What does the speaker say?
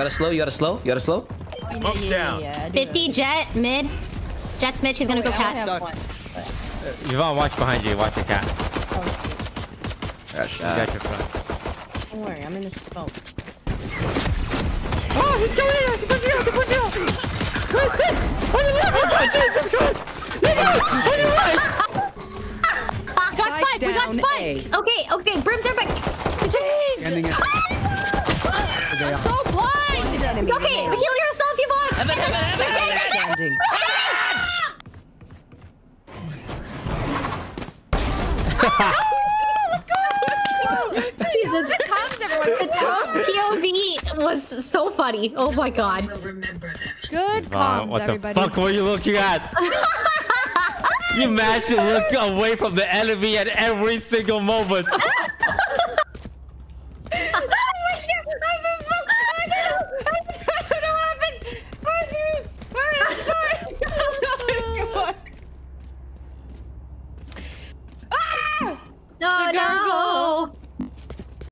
gotta slow, you gotta slow, you gotta slow. Smoke's down. Yeah, I do 50 Jett mid. Jett's mid. She's gonna go that. I cat. have one. Yvonne, watch behind you. Watch your cat. Got You shot. got your front. Don't worry, I'm in the smoke. Oh, he's coming in! He's pushing out! He's pushing out! Chris, Chris! On your left! Oh, Jesus Christ! Nigga! On your right! Ah, got spike. We got down spike. Okay, okay. Brims are back. Jeez. Standing at I'm so blind. Okay, heal yourself, Yvonne. Standing. Oh, Jesus, it comes everyone. the toast POV was so funny. Oh my god. Good Wow, comms, what everybody. the fuck were you looking at? you managed to look away from the enemy at every single moment. No, no.